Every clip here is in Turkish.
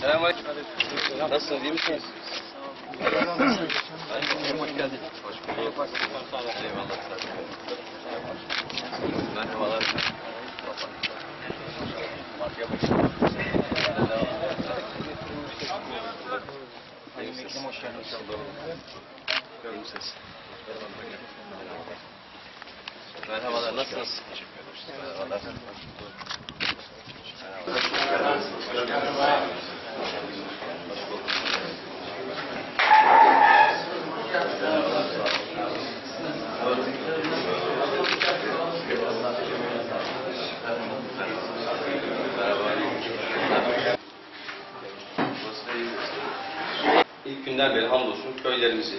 Selamünaleyküm. Nasılsınız? iyi misiniz? Hoş geldin. Hoş bulduk. Eyvallah. Merhabalar. Markaya başlayalım. Hoş geldiniz. Gördüm siz. Merhabalar, nasılsınız? Merhabalar. Günden beri hamdolsun köylerimizi,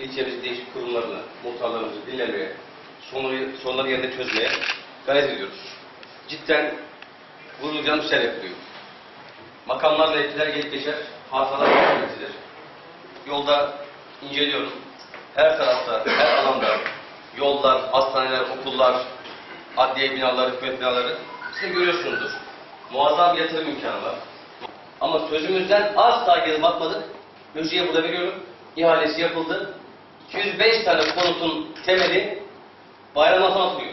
ilçemizi değişik kurumlarını, muhtarlarımızı dinlemeye, sorunları, sorunları yerine çözmeye gayret ediyoruz. Cidden gurur duyacağım işler yapılıyor. Makamlarla etkiler gelip geçer, hatalar üretilir. Yolda inceliyorum. Her tarafta, her alanda yollar, hastaneler, okullar, adliye binaları, hükümet binaları siz görüyorsunuzdur. Muazzam bir yatırım imkanı var. Ama sözümüzden asla geri bakmadık. Müjdeyi burada veriyorum. İhalesi yapıldı. 205 tane konutun temeli bayramdan sonra atılıyor.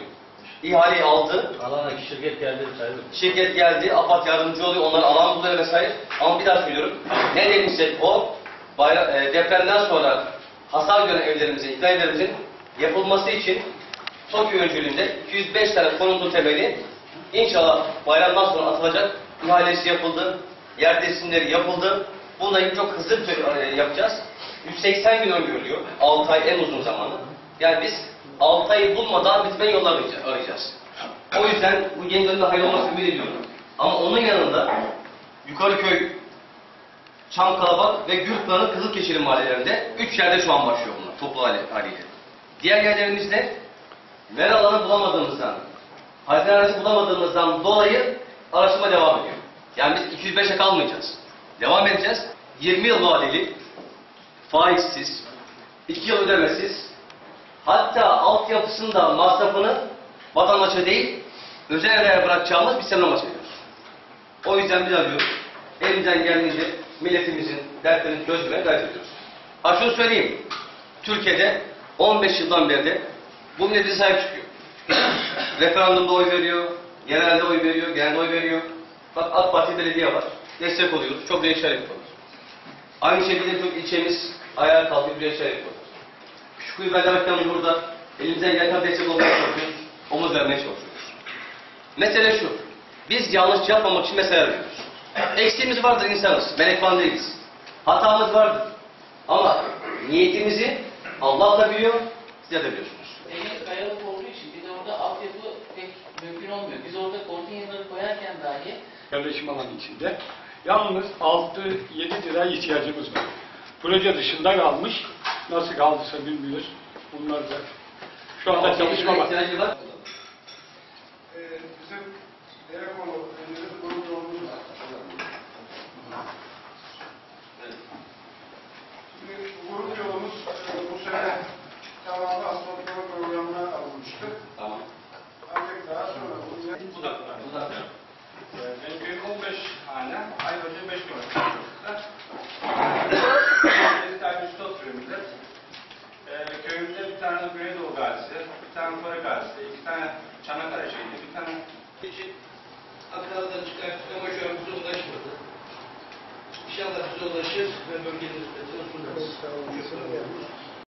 İhaleyi aldı. Alana şirket geldi sayılır. Şirket geldi, AFAD yardımcı oluyor, onlar alan buluyor vesaire. Ama bir daha söylüyorum, ne dediysek o, bayram, e, depremden sonra hasar gören evlerimizin, ikna evlerimizin yapılması için TOKİ öncülüğünde 205 tane konutun temeli inşallah bayramdan sonra atılacak. İhalesi yapıldı, yer teslimleri yapıldı. İlgili çok hızlı bir e, yapacağız. 180 gün öngörülüyor. 6 ay en uzun zamanı. Yani biz 6 ayı bulmadan bitmeyen yollar arayacağız-. O yüzden bu yeni dönemde hayır olmasını ümit ediyorum. Ama onun yanında Yukarıköy, Çamkalabak ve Gürpınar'ın Kızılkeşili mahallelerinde üç yerde şu an başlıyor bunlar toplu hali- haliyle. Diğer yerlerimizde ver alanı bulamadığımızdan, hazinanesi bulamadığımızdan dolayı araştırma devam ediyor. Yani biz 205'e kalmayacağız. Devam edeceğiz. 20 yıl vadeli, faizsiz, 2 yıl ödemesiz, hatta altyapısında masrafını vatandaşa değil, özel evlere bırakacağımız bir senaryo bahsediyoruz. O yüzden biz arıyoruz. Elimizden geldiğince milletimizin dertlerini çözmeye gayret ediyoruz. Ha şunu söyleyeyim. Türkiye'de 15 yıldan beri de bu milletin sahip çıkıyor. Referandumda oy veriyor, genelde oy veriyor, genelde oy veriyor. Bak AK Parti belediye var. Destek oluyoruz. Çok işler yapıyoruz. Aynı şekilde Türk ilçemiz ayağa kalkıp işler yapıyoruz. Küçükkuyu Bedavet'ten burada elimizden gelen destek olmaya çalışıyoruz. Omuz vermeye çalışıyoruz. Mesele şu. Biz yanlış yapmamak için mesele arıyoruz. Eksiğimiz vardır insanız. Melek falan değiliz. Hatamız vardır. Ama niyetimizi Allah da biliyor, siz de biliyorsunuz. Deniz kayalık olduğu için bir de orada altyapı pek mümkün olmuyor. Biz orada konteynerları koyarken dahi yerleşim alanı içinde. Yalnız 6-7 lira ihtiyacımız var. Proje dışında kalmış. Nasıl kaldıysa bilmiyoruz. Bunlar da şu anda çalışma var. Ee, bizim Derekolu önümüzde grup yolumuz var. Şimdi bu grup yolumuz e, bu sene tamamı asfaltlama programına alınmıştı. Tamam. Ancak daha sonra bu Bu da, bu da. Benim köyüm 15 hane, Ayvaca 5 kilometre. Bir tane üstte oturuyor millet. Ee, köyümüzde bir tane Güneydoğu gazisi, bir tane Kore gazisi, iki tane Çanakkale şehidi, bir tane için Ankara'dan çıkarttık ama şu an bize ulaşmadı. İnşallah bize ulaşır ve bölgenin üstüne sunarız.